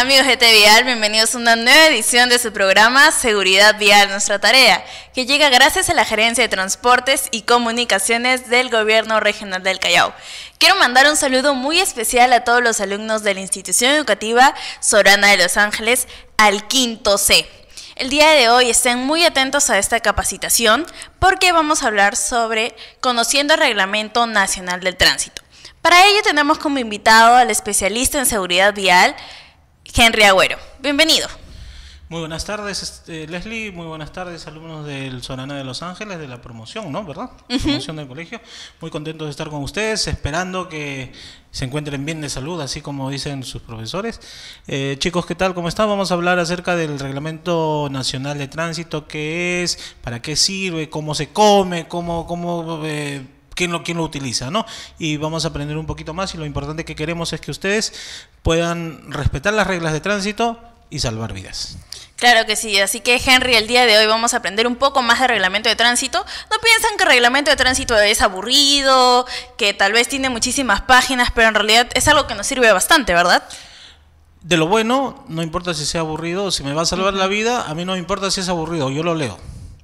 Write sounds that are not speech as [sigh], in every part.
Amigos de T Vial, bienvenidos a una nueva edición de su programa Seguridad Vial, nuestra tarea, que llega gracias a la Gerencia de Transportes y Comunicaciones del Gobierno Regional del Callao. Quiero mandar un saludo muy especial a todos los alumnos de la institución educativa Sorana de Los Ángeles al quinto C. El día de hoy estén muy atentos a esta capacitación porque vamos a hablar sobre conociendo el Reglamento Nacional del Tránsito. Para ello tenemos como invitado al especialista en seguridad vial, Henry Agüero. Bienvenido. Muy buenas tardes, este, Leslie. Muy buenas tardes, alumnos del Sorana de Los Ángeles, de la promoción, ¿no? ¿Verdad? Promoción del colegio. Muy contentos de estar con ustedes, esperando que se encuentren bien de salud, así como dicen sus profesores. Eh, chicos, ¿qué tal? ¿Cómo están? Vamos a hablar acerca del Reglamento Nacional de Tránsito, qué es, para qué sirve, cómo se come, cómo... cómo eh, quién lo, quién lo utiliza, ¿no? Y vamos a aprender un poquito más y lo importante que queremos es que ustedes puedan respetar las reglas de tránsito y salvar vidas. Claro que sí, así que Henry, el día de hoy vamos a aprender un poco más de reglamento de tránsito. No piensan que el reglamento de tránsito es aburrido, que tal vez tiene muchísimas páginas, pero en realidad es algo que nos sirve bastante, ¿verdad? De lo bueno, no importa si sea aburrido, si me va a salvar la vida, a mí no me importa si es aburrido, yo lo leo.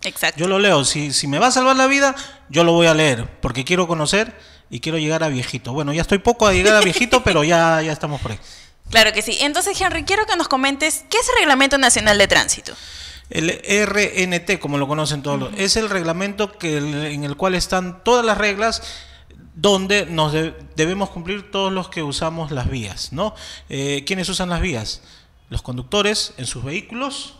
Exacto. Yo lo leo. Si, si me va a salvar la vida, yo lo voy a leer. Porque quiero conocer y quiero llegar a viejito. Bueno, ya estoy poco a llegar a viejito, pero ya, ya estamos por ahí. Claro que sí. Entonces, Henry, quiero que nos comentes qué es el Reglamento Nacional de Tránsito. El RNT, como lo conocen todos, es el reglamento que, en el cual están todas las reglas donde nos debemos cumplir todos los que usamos las vías, ¿no? Eh, ¿Quiénes usan las vías? Los conductores en sus vehículos,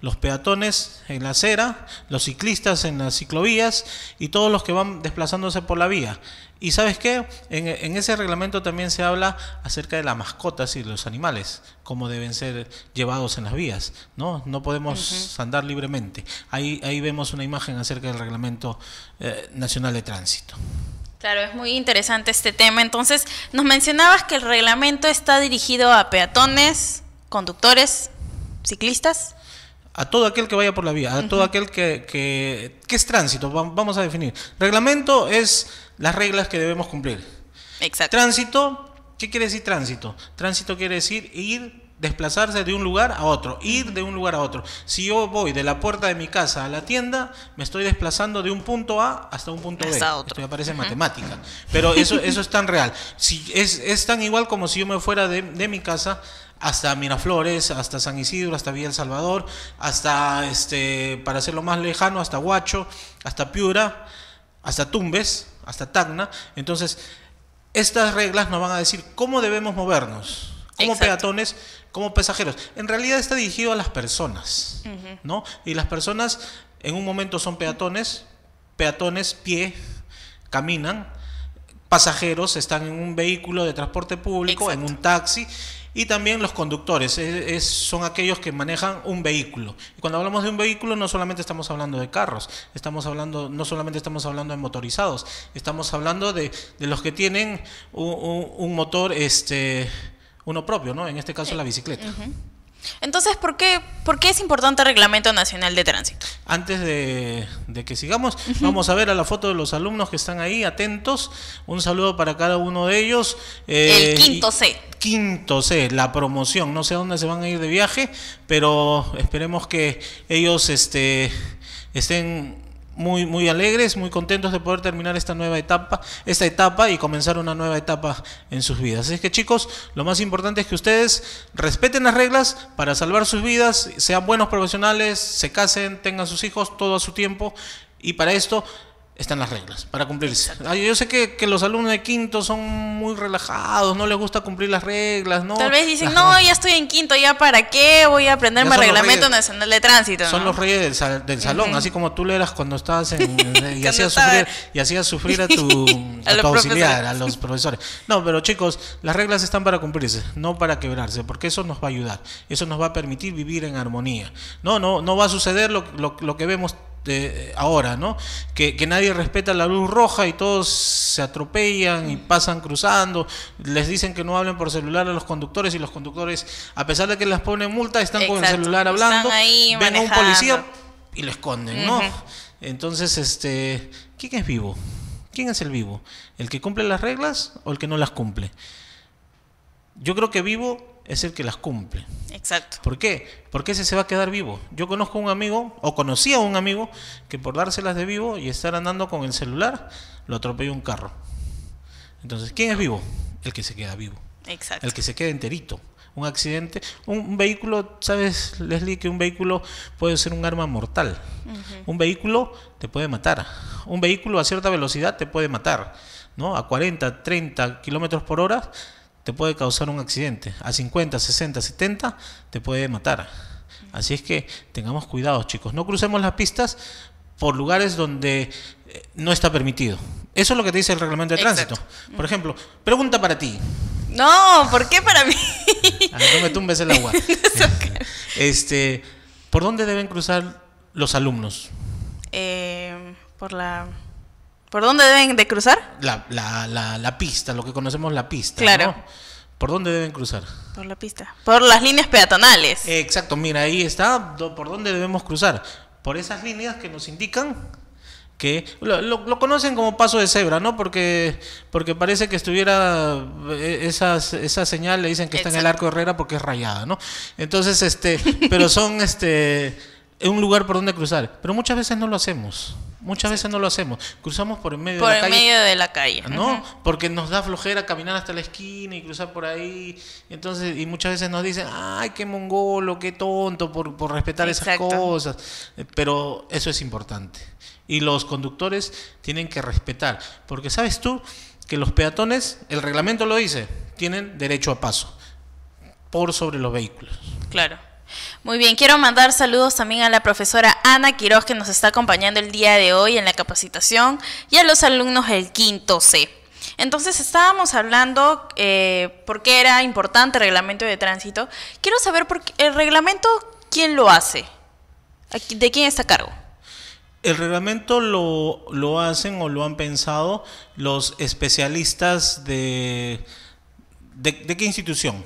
los peatones en la acera, los ciclistas en las ciclovías y todos los que van desplazándose por la vía. Y sabes qué, en, ese reglamento también se habla acerca de las mascotas y los animales, cómo deben ser llevados en las vías, ¿no? No podemos andar libremente. Ahí, ahí vemos una imagen acerca del reglamento eh, nacional de tránsito. Claro, es muy interesante este tema. Entonces, nos mencionabas que el reglamento está dirigido a peatones, conductores, ciclistas a todo aquel que vaya por la vía, a todo aquel que, que... ¿Qué es tránsito? Vamos a definir. Reglamento es las reglas que debemos cumplir. Exacto. Tránsito, ¿qué quiere decir tránsito? Tránsito quiere decir ir, desplazarse de un lugar a otro, ir de un lugar a otro. Si yo voy de la puerta de mi casa a la tienda, me estoy desplazando de un punto A hasta un punto B. Esto me parece matemática. Pero eso, eso es tan real. Si es, es tan igual como si yo me fuera de, de mi casa hasta Miraflores, hasta San Isidro, hasta Villa El Salvador, hasta, este, para hacerlo más lejano, hasta Huacho, hasta Piura, hasta Tumbes, hasta Tacna. Entonces, estas reglas nos van a decir cómo debemos movernos, como peatones, como pasajeros. En realidad está dirigido a las personas, ¿no? Y las personas en un momento son peatones, peatones, pie, caminan, pasajeros están en un vehículo de transporte público, en un taxi, y también los conductores, es, son aquellos que manejan un vehículo. Y cuando hablamos de un vehículo no solamente estamos hablando de carros, estamos hablando, no solamente estamos hablando de motorizados, estamos hablando de, de los que tienen un, un, motor este, uno propio, ¿no? en este caso la bicicleta. Entonces, ¿por qué, ¿por qué es importante el Reglamento Nacional de Tránsito? Antes de, que sigamos, vamos a ver a la foto de los alumnos que están ahí, atentos. Un saludo para cada uno de ellos. el eh, quinto C. Quinto C, la promoción. No sé a dónde se van a ir de viaje, pero esperemos que ellos este, estén muy, muy alegres, muy contentos de poder terminar esta nueva etapa, esta etapa y comenzar una nueva etapa en sus vidas. Así que chicos, lo más importante es que ustedes respeten las reglas para salvar sus vidas, sean buenos profesionales, se casen, tengan sus hijos todo a su tiempo y para esto están las reglas para cumplirse. Yo sé que, que, los alumnos de quinto son muy relajados, no les gusta cumplir las reglas, ¿no? Tal vez dicen, no, ya estoy en quinto, ya para qué voy a aprenderme el reglamento nacional de tránsito. Son los reyes del, salón, así como tú le eras cuando estabas en, [laughs] y, hacías sufrir, y hacías sufrir a [laughs] tu, a, tu auxiliar, a los [laughs] profesores. No, pero chicos, las reglas están para cumplirse, no para quebrarse, porque eso nos va a ayudar, eso nos va a permitir vivir en armonía. No, no, no va a suceder lo, lo, lo que vemos de ahora, ¿no? Que, nadie respeta la luz roja y todos se atropellan y pasan cruzando, les dicen que no hablen por celular a los conductores y los conductores, a pesar de que les ponen multa, están con el celular hablando, ven a un policía y lo esconden, ¿no? Entonces, este, ¿quién es vivo? ¿Quién es el vivo? ¿El que cumple las reglas o el que no las cumple? Yo creo que vivo es el que las cumple. Exacto. ¿Por qué? Porque ese se va a quedar vivo. Yo conozco a un amigo, o conocí a un amigo, que por dárselas de vivo y estar andando con el celular, lo atropelló un carro. Entonces, ¿quién es vivo? El que se queda vivo. Exacto. El que se queda enterito. Un accidente, un, un vehículo, ¿sabes, Leslie, que un vehículo puede ser un arma mortal? Un vehículo te puede matar. Un vehículo a cierta velocidad te puede matar. ¿no? A 40, 30 kilómetros por hora te puede causar un accidente. A 50, 60, 70 te puede matar. Así es que tengamos cuidado, chicos. No crucemos las pistas por lugares donde eh, no está permitido. Eso es lo que te dice el reglamento de Exacto. tránsito. Por ejemplo, pregunta para ti. No, ¿por qué para mí? A [laughs] ver, no me tumbes el agua. [laughs] este, ¿por dónde deben cruzar los alumnos? Eh, por la... ¿Por dónde deben de cruzar? La, la, la, la pista, lo que conocemos la pista. Claro. ¿no? ¿Por dónde deben cruzar? Por la pista. Por las líneas peatonales. Exacto, mira, ahí está por dónde debemos cruzar. Por esas líneas que nos indican que lo, lo- lo conocen como paso de cebra, ¿no? Porque porque parece que estuviera eh, esas esa señal le dicen que está en el Exacto. arco de Herrera porque es rayada, ¿no? Entonces, este, [laughs] pero son este un lugar por donde cruzar, pero muchas veces no lo hacemos. Muchas veces no lo hacemos. Cruzamos por en medio por de la el calle. medio de la calle. ¿no? Porque nos da flojera caminar hasta la esquina y cruzar por ahí. Entonces, y muchas veces nos dicen, ay, qué mongolo, qué tonto por, por respetar esas cosas. Eh, Pero eso es importante. Y los conductores tienen que respetar. Porque sabes tú que los peatones, el reglamento lo dice, tienen derecho a paso por sobre los vehículos. Claro. Muy bien, quiero mandar saludos también a la profesora Ana Quiroz que nos está acompañando el día de hoy en la capacitación y a los alumnos del quinto C. Entonces estábamos hablando eh, por qué era importante el reglamento de tránsito. Quiero saber por qué, el reglamento, ¿quién lo hace? ¿De quién está a cargo? El reglamento lo, lo hacen o lo han pensado los especialistas de, de, de qué institución,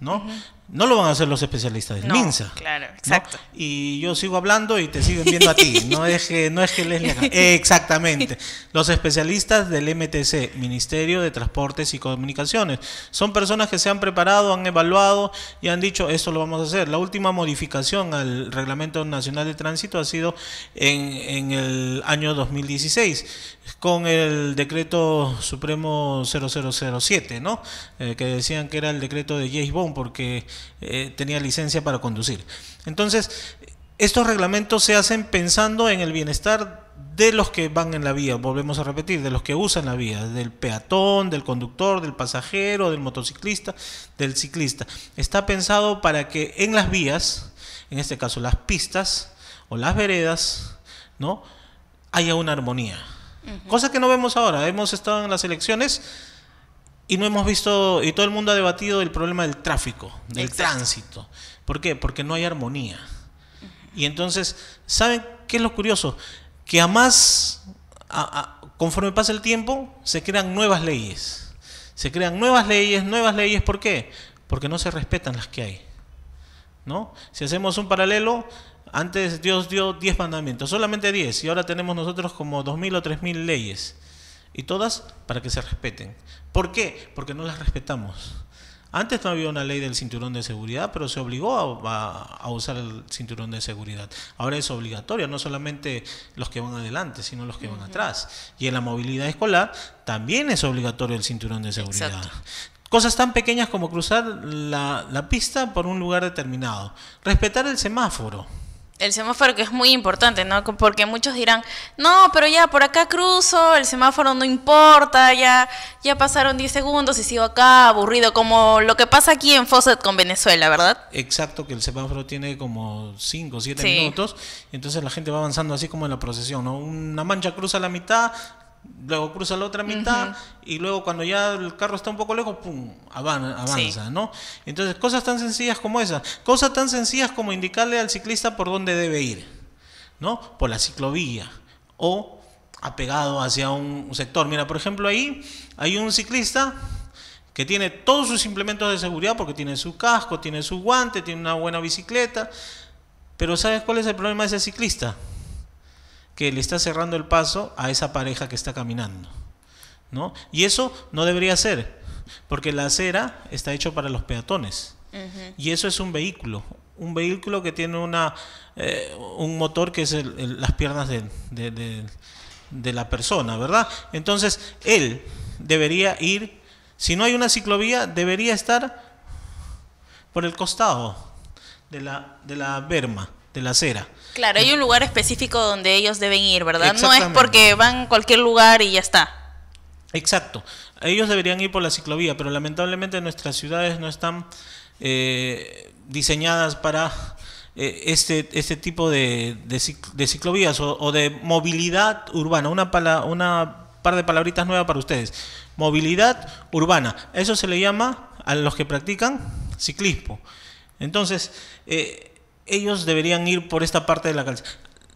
¿no? No lo van a hacer los especialistas del No, MINSA. claro, ¿no? exacto. Y yo sigo hablando y te siguen viendo a ti. [laughs] No es que, no es que Leslie haga- Exactamente. Los especialistas del MTC, Ministerio de Transportes y Comunicaciones. Son personas que se han preparado, han evaluado y han dicho, esto lo vamos a hacer. La última modificación al Reglamento Nacional de Tránsito ha sido en, en el año 2016 con el decreto supremo 0007, ¿no? Eh, que decían que era el decreto de James Bond porque eh, tenía licencia para conducir. Entonces, estos reglamentos se hacen pensando en el bienestar de los que van en la vía, volvemos a repetir, de los que usan la vía, del peatón, del conductor, del pasajero, del motociclista, del ciclista. Está pensado para que en las vías, en este caso las pistas o las veredas, ¿no? haya una armonía. Cosa que no vemos ahora. Hemos estado en las elecciones y no hemos visto, y todo el mundo ha debatido el problema del tráfico, del Exacto. tránsito. ¿Por qué? Porque no hay armonía. Y entonces, ¿saben qué es lo curioso? Que a más, a- a- conforme pasa el tiempo, se crean nuevas leyes. Se crean nuevas leyes, nuevas leyes, ¿por qué? Porque no se respetan las que hay. ¿no? Si hacemos un paralelo, antes Dios dio 10 mandamientos, solamente 10, y ahora tenemos nosotros como 2.000 o 3.000 leyes, y todas para que se respeten. ¿Por qué? Porque no las respetamos. Antes no había una ley del cinturón de seguridad, pero se obligó a, usar el cinturón de seguridad. Ahora es obligatorio, no solamente los que van adelante, sino los que van atrás. Y en la movilidad escolar también es obligatorio el cinturón de seguridad. Exacto. Cosas tan pequeñas como cruzar la, la pista por un lugar determinado. Respetar el semáforo. El semáforo que es muy importante, ¿no? Porque muchos dirán, no, pero ya por acá cruzo, el semáforo no importa, ya, ya pasaron 10 segundos y sigo acá aburrido, como lo que pasa aquí en Fawcett con Venezuela, ¿verdad? Exacto, que el semáforo tiene como 5 o 7 Sí. minutos. Entonces la gente va avanzando así como en la procesión. ¿no? Una mancha cruza la mitad, luego cruza la otra mitad. Y luego cuando ya el carro está un poco lejos, ¡pum! avan- avanza. Sí. ¿no? Entonces cosas tan sencillas como esas. Cosas tan sencillas como indicarle al ciclista por dónde debe ir. ¿no? Por la ciclovía. O apegado hacia un sector. Mira, por ejemplo, ahí hay un ciclista que tiene todos sus implementos de seguridad porque tiene su casco, tiene su guante, tiene una buena bicicleta. Pero ¿sabes cuál es el problema de ese ciclista? Que le está cerrando el paso a esa pareja que está caminando. ¿no? Y eso no debería ser. porque la acera está hecho para los peatones. Y eso es un vehículo, un vehículo que tiene una, eh, un motor que es las piernas de, de, la persona, ¿verdad? Entonces, él debería ir, si no hay una ciclovía, debería estar por el costado de la, de la berma, de la acera. Claro, hay un lugar específico donde ellos deben ir, ¿verdad? No es porque van a cualquier lugar y ya está. Exacto. Ellos deberían ir por la ciclovía, pero lamentablemente nuestras ciudades no están eh, diseñadas para eh, este, este tipo de, de, ciclovías o, de movilidad urbana. Una, una par de palabritas nuevas para ustedes. Movilidad urbana. Eso se le llama a los que practican ciclismo. Entonces, eh, ellos deberían ir por esta parte de la calzada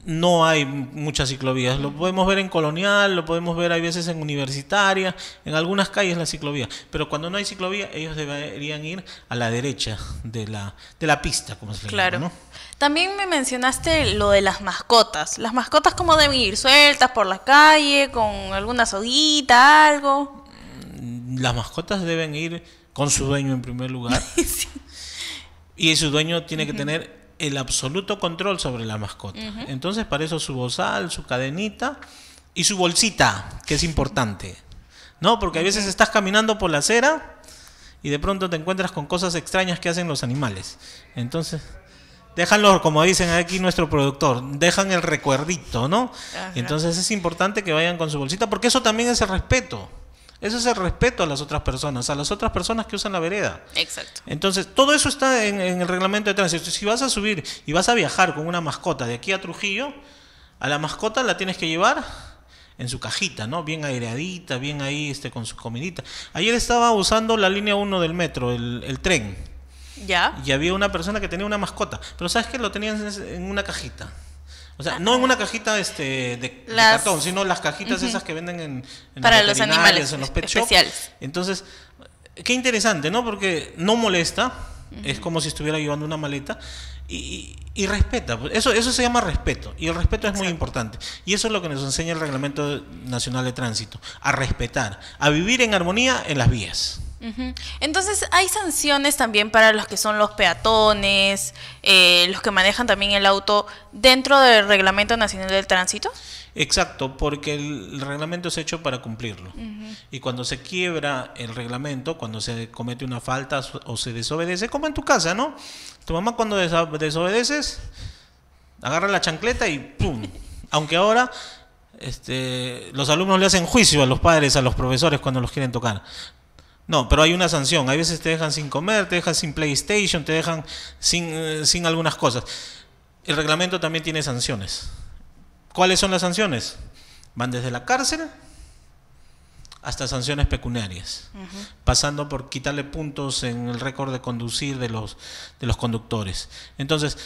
no hay muchas ciclovías. Lo podemos ver en Colonial, lo podemos ver hay veces en Universitaria, en algunas calles la ciclovía. Pero cuando no hay ciclovía, ellos deberían ir a la derecha de la, de la pista, como se claro. llama. También me mencionaste lo de las mascotas. Las mascotas, ¿cómo deben ir? ¿Sueltas por la calle, con alguna soguita, algo? Mm, las mascotas deben ir con su dueño en primer lugar. [laughs] Y su dueño tiene que tener el absoluto control sobre la mascota. Entonces, para eso su bozal, su cadenita y su bolsita, que es importante. ¿No? Porque a veces estás caminando por la acera y de pronto te encuentras con cosas extrañas que hacen los animales. Entonces, déjanlo, como dicen aquí nuestro productor, dejan el recuerdito, ¿no? Entonces es importante que vayan con su bolsita, porque eso también es el respeto. Eso es el respeto a las otras personas, a las otras personas que usan la vereda. Exacto. Entonces, todo eso está en, el reglamento de tránsito. Si vas a subir y vas a viajar con una mascota de aquí a Trujillo, a la mascota la tienes que llevar en su cajita, ¿no? Bien aireadita, bien ahí este, con su comidita. Ayer estaba usando la línea 1 del metro, el, tren. ¿Ya? Y había una persona que tenía una mascota. Pero ¿sabes qué? Lo tenían en una cajita. O sea, no en una cajita este, de, cartón, sino las cajitas esas que venden en, Para los animales en los pet especiales. Entonces, qué interesante, ¿no? Porque no molesta, es como si estuviera llevando una maleta y, y, respeta. Eso, eso se llama respeto y el respeto es muy importante. Y eso es lo que nos enseña el Reglamento Nacional de Tránsito, a respetar, a vivir en armonía en las vías. Entonces, ¿hay sanciones también para los que son los peatones, eh, los que manejan también el auto dentro del Reglamento Nacional del Tránsito? Exacto, porque el, reglamento es hecho para cumplirlo. Y cuando se quiebra el reglamento, cuando se comete una falta o se desobedece, como en tu casa, ¿no? Tu mamá cuando desobedeces, agarra la chancleta y ¡pum! Aunque ahora este, los alumnos le hacen juicio a los padres, a los profesores cuando los quieren tocar. No, pero hay una sanción. A veces te dejan sin comer, te dejan sin PlayStation, te dejan sin, eh, sin algunas cosas. El reglamento también tiene sanciones. ¿Cuáles son las sanciones? Van desde la cárcel hasta sanciones pecuniarias, pasando por quitarle puntos en el récord de conducir de los, de los conductores. Entonces,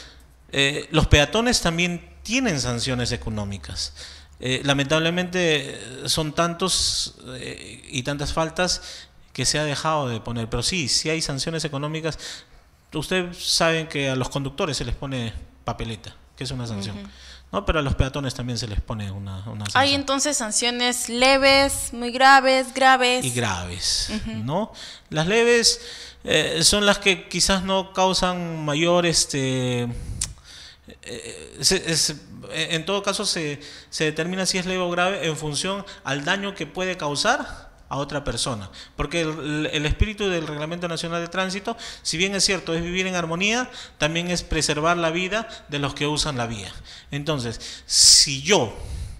eh, los peatones también tienen sanciones económicas. Eh, lamentablemente son tantos y tantas faltas que se ha dejado de poner. Pero sí, si hay sanciones económicas. Ustedes saben que a los conductores se les pone papeleta, que es una sanción. ¿no? Pero a los peatones también se les pone una, una sanción. Hay entonces sanciones leves, muy graves, graves. Y graves, ¿no? Las leves eh, son las que quizás no causan mayor... este eh, en todo caso se, se determina si es leve o grave en función al daño que puede causar a otra persona. Porque el, espíritu del Reglamento Nacional de Tránsito, si bien es cierto, es vivir en armonía, también es preservar la vida de los que usan la vía. Entonces, si yo,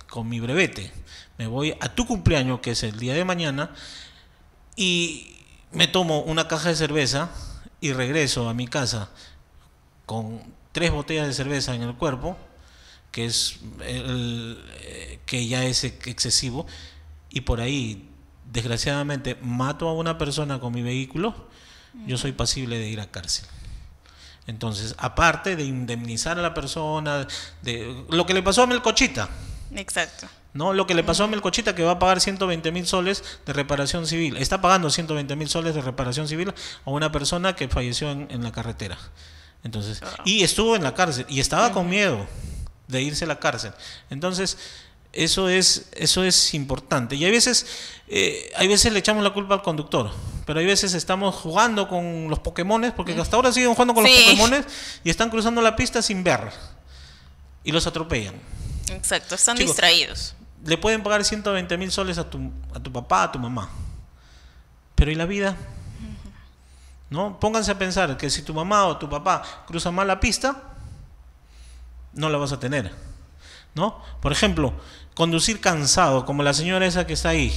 con mi brevete, me voy a tu cumpleaños, que es el día de mañana, y me tomo una caja de cerveza y regreso a mi casa con tres botellas de cerveza en el cuerpo, que es eh, que ya es excesivo, y por ahí desgraciadamente mato a una persona con mi vehículo, yo soy pasible de ir a cárcel. Entonces, aparte de indemnizar a la persona, de lo que le pasó a Melcochita. Exacto. ¿no? Lo que le pasó a Melcochita, que va a pagar 120 mil soles de reparación civil. Está pagando 120 mil soles de reparación civil a una persona que falleció en, la carretera. Entonces, ah. y estuvo en la cárcel y estaba con miedo de irse a la cárcel. Entonces, eso es, eso es importante. Y hay veces, eh, hay veces le echamos la culpa al conductor, pero hay veces estamos jugando con los Pokémones, porque hasta ahora siguen jugando con los Pokémones y están cruzando la pista sin ver. Y los atropellan. Exacto, están distraídos. Le pueden pagar 120 mil soles a tu, a tu papá, a tu mamá. Pero ¿y la vida? ¿No? Pónganse a pensar que si tu mamá o tu papá cruzan mal la pista, no la vas a tener. ¿No? Por ejemplo, conducir cansado, como la señora esa que está ahí.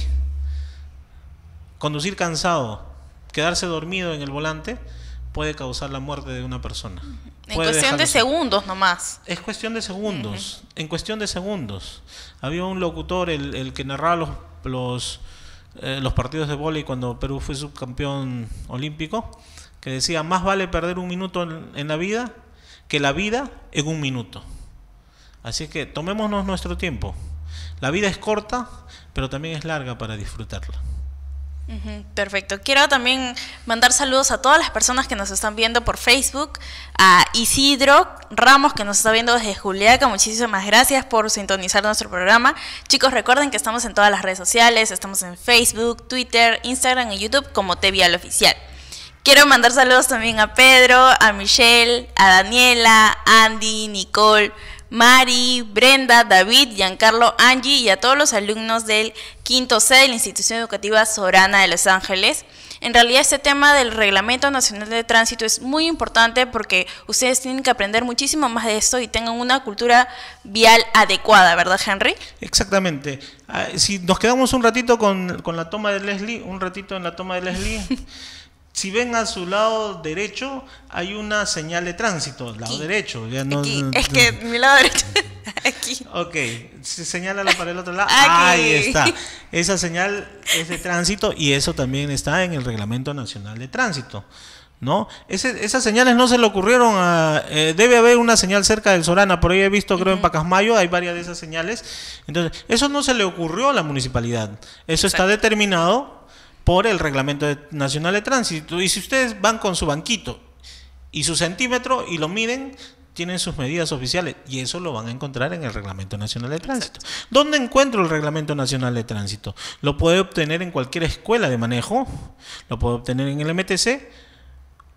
Conducir cansado, quedarse dormido en el volante, puede causar la muerte de una persona. En cuestión de segundos nomás. Es cuestión de segundos, en cuestión de segundos. Había un locutor, el, el que narraba los, los eh, los partidos de vóley cuando Perú fue subcampeón olímpico, que decía, más vale perder un minuto en, la vida que la vida en un minuto. Así que tomémonos nuestro tiempo. La vida es corta, pero también es larga para disfrutarla. Perfecto. Quiero también mandar saludos a todas las personas que nos están viendo por Facebook, a Isidro Ramos que nos está viendo desde Juliaca. Muchísimas gracias por sintonizar nuestro programa. Chicos, recuerden que estamos en todas las redes sociales, estamos en Facebook, Twitter, Instagram y YouTube como Tevial Oficial. Quiero mandar saludos también a Pedro, a Michelle, a Daniela, Andy, Nicole, Mari, Brenda, David, Giancarlo, Angie y a todos los alumnos del quinto C de la institución educativa Sorana de Los Ángeles. En realidad este tema del Reglamento Nacional de Tránsito es muy importante porque ustedes tienen que aprender muchísimo más de esto y tengan una cultura vial adecuada, ¿verdad Henry? Exactamente. Ah, si nos quedamos un ratito con, con la toma de Leslie, un ratito en la toma de Leslie. [laughs] Si ven a su lado derecho, hay una señal de tránsito, lado derecho. Ya no, Es que [laughs] mi lado derecho. [laughs] Aquí. Ok, señálala para el otro lado. Ahí está. [laughs] Esa señal es de tránsito y eso también está en el Reglamento Nacional de Tránsito. ¿No? esas señales no se le ocurrieron a... Eh, debe haber una señal cerca del Sorana, por ahí he visto, creo, en Pacasmayo, hay varias de esas señales. Entonces, eso no se le ocurrió a la municipalidad. Eso está determinado por el Reglamento Nacional de Tránsito. Y si ustedes van con su banquito y su centímetro y lo miden, tienen sus medidas oficiales y eso lo van a encontrar en el Reglamento Nacional de Tránsito. ¿Dónde encuentro el Reglamento Nacional de Tránsito? Lo puede obtener en cualquier escuela de manejo, lo puede obtener en el MTC.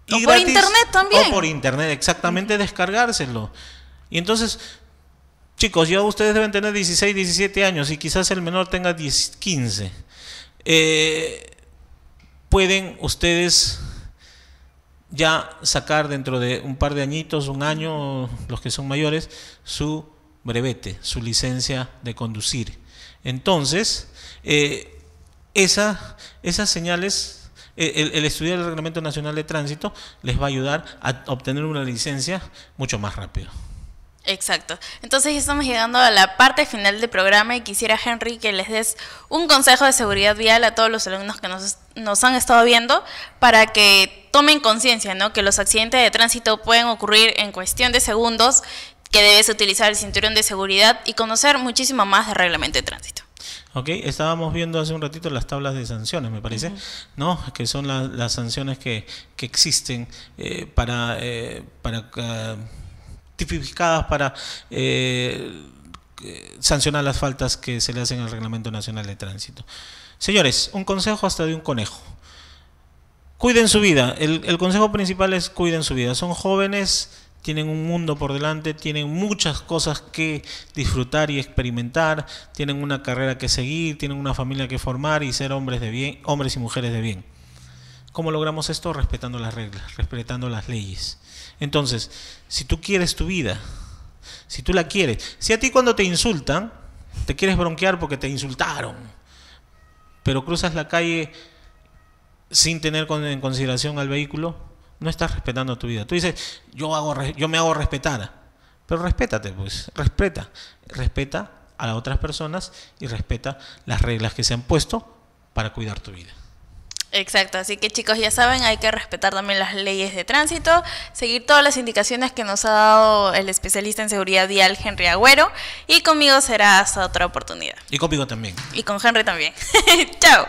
Y o por internet también. O por internet, exactamente, descargárselo. Y entonces, chicos, ya ustedes deben tener 16, 17 años y quizás el menor tenga 10, 15. Eh, pueden ustedes ya sacar dentro de un par de añitos, un año, los que son mayores, su brevete, su licencia de conducir. Entonces, eh, esa, esas señales, eh, el, el, estudiar el Reglamento Nacional de Tránsito les va a ayudar a obtener una licencia mucho más rápido. Exacto. Entonces ya estamos llegando a la parte final del programa y quisiera, Henry, que les des un consejo de seguridad vial a todos los alumnos que nos, nos han estado viendo para que tomen conciencia, ¿no? Que los accidentes de tránsito pueden ocurrir en cuestión de segundos, que debes utilizar el cinturón de seguridad y conocer muchísimo más del reglamento de tránsito. Ok, estábamos viendo hace un ratito las tablas de sanciones, me parece, ¿no? Que son las sanciones que, que existen eh, para, eh, para uh, tipificadas para eh, sancionar las faltas que se le hacen al Reglamento Nacional de Tránsito. Señores, un consejo hasta de un conejo. Cuiden su vida. El, consejo principal es cuiden su vida. Son jóvenes, tienen un mundo por delante, tienen muchas cosas que disfrutar y experimentar, tienen una carrera que seguir, tienen una familia que formar y ser hombres de bien, hombres y mujeres de bien. ¿Cómo logramos esto? Respetando las reglas, respetando las leyes. Entonces, si tú quieres tu vida, si tú la quieres, si a ti cuando te insultan, te quieres bronquear porque te insultaron, pero cruzas la calle sin tener en consideración al vehículo, no estás respetando tu vida. Tú dices, yo, hago, yo me hago respetar, pero respétate, pues, respeta, respeta a las otras personas y respeta las reglas que se han puesto para cuidar tu vida. Exacto, así que chicos ya saben, hay que respetar también las leyes de tránsito, seguir todas las indicaciones que nos ha dado el especialista en seguridad vial Henry Agüero y conmigo será hasta otra oportunidad. Y conmigo también. Y con Henry también. [laughs] Chao.